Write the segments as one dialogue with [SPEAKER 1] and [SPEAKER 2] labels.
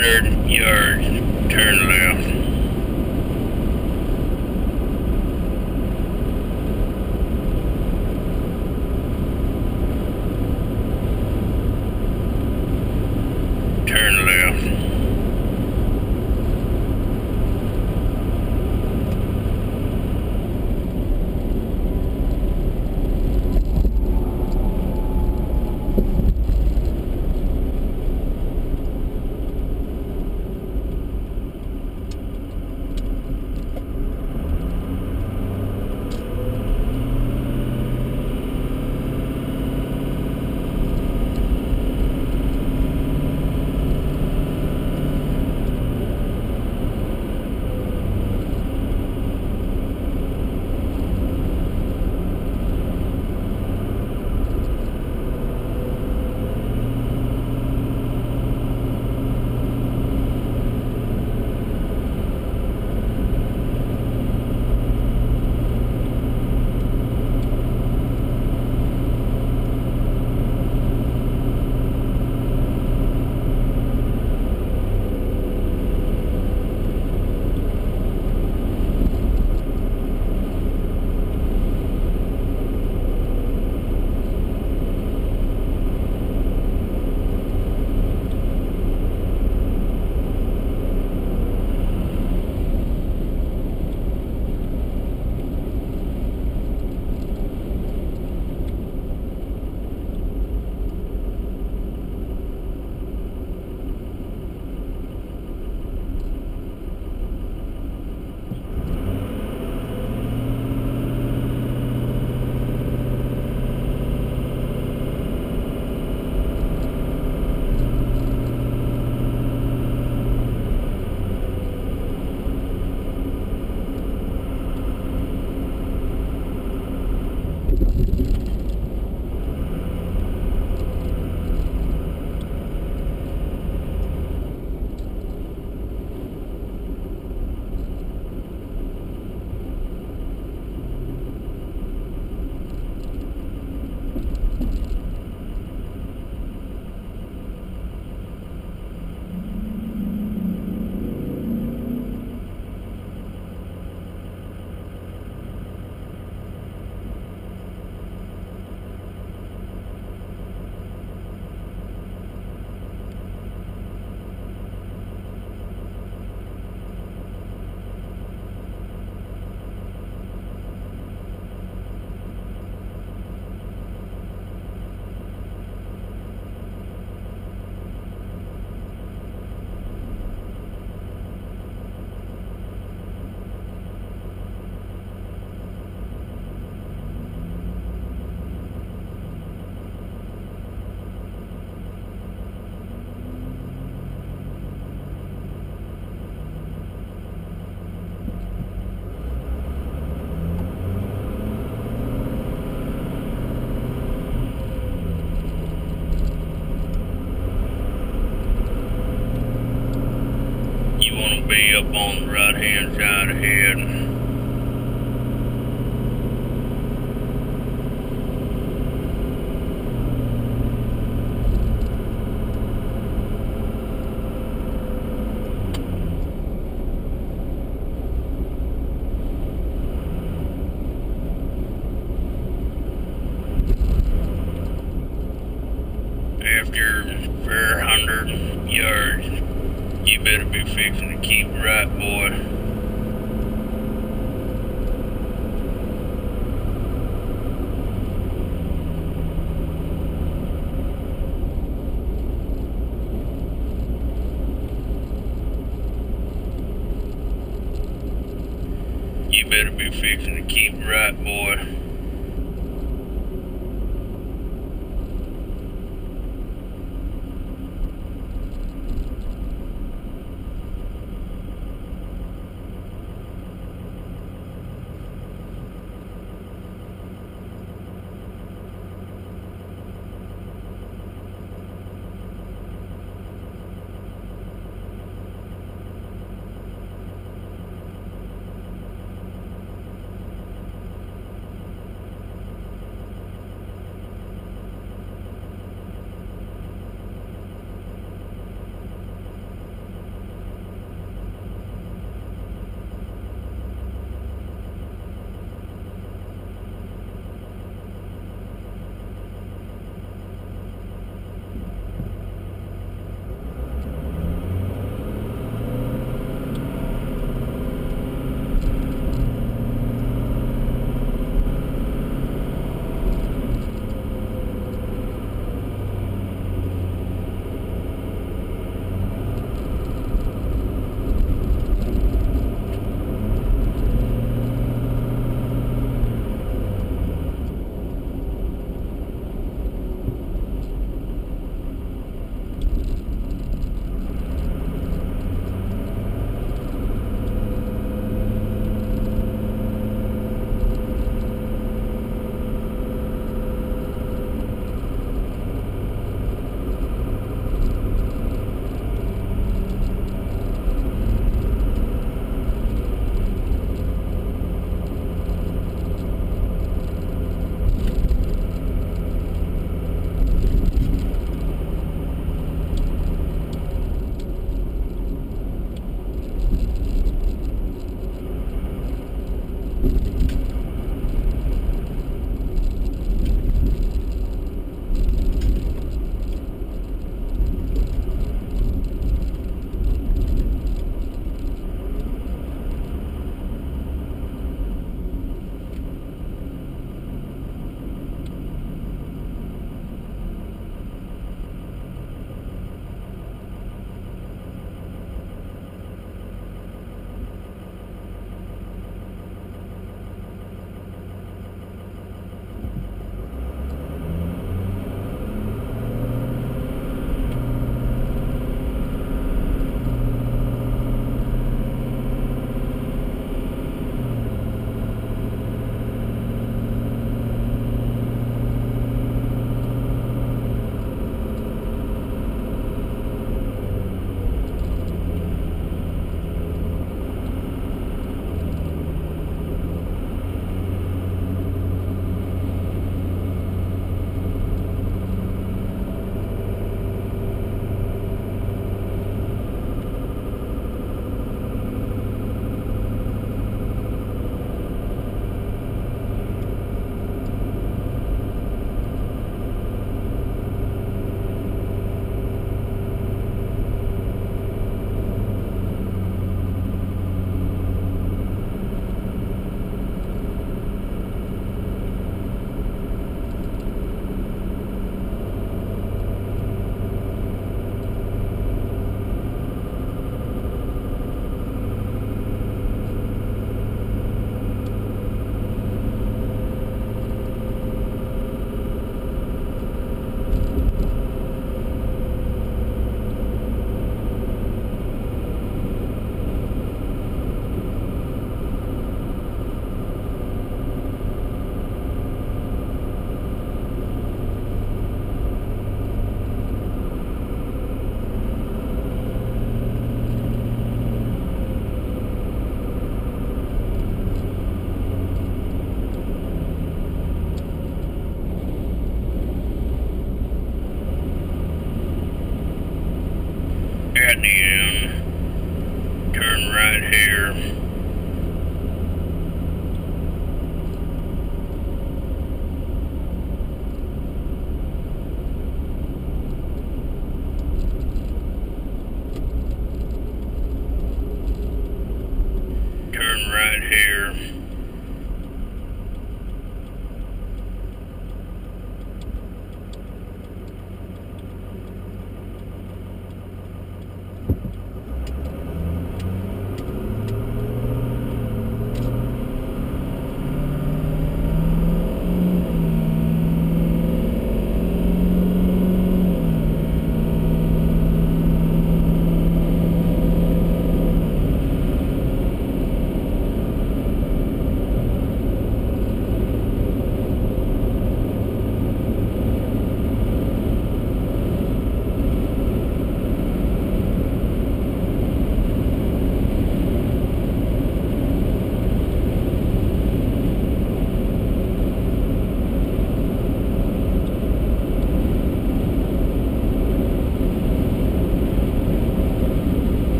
[SPEAKER 1] 200 on the right hand side ahead. Better be fixing to keep right, boy.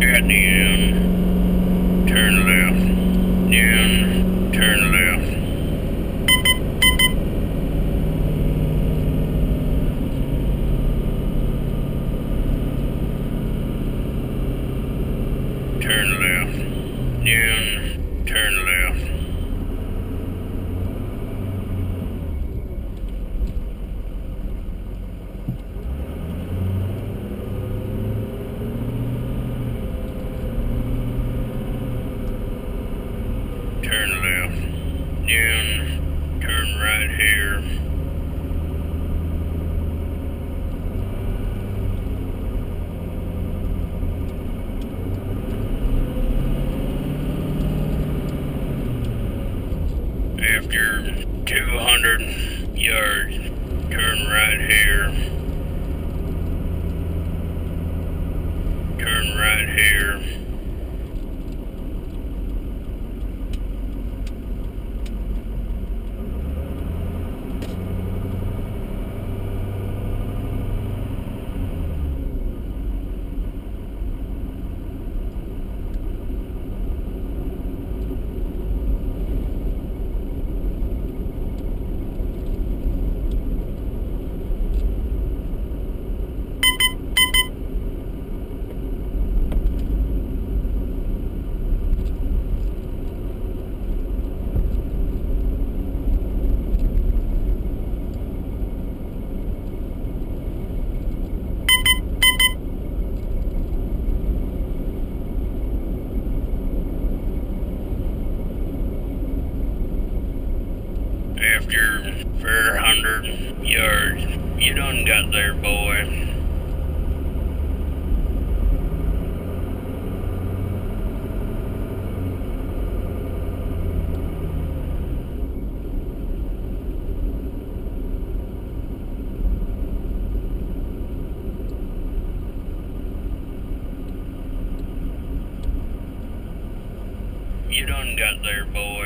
[SPEAKER 1] At the end, turn left. Down, turn left. there, boy.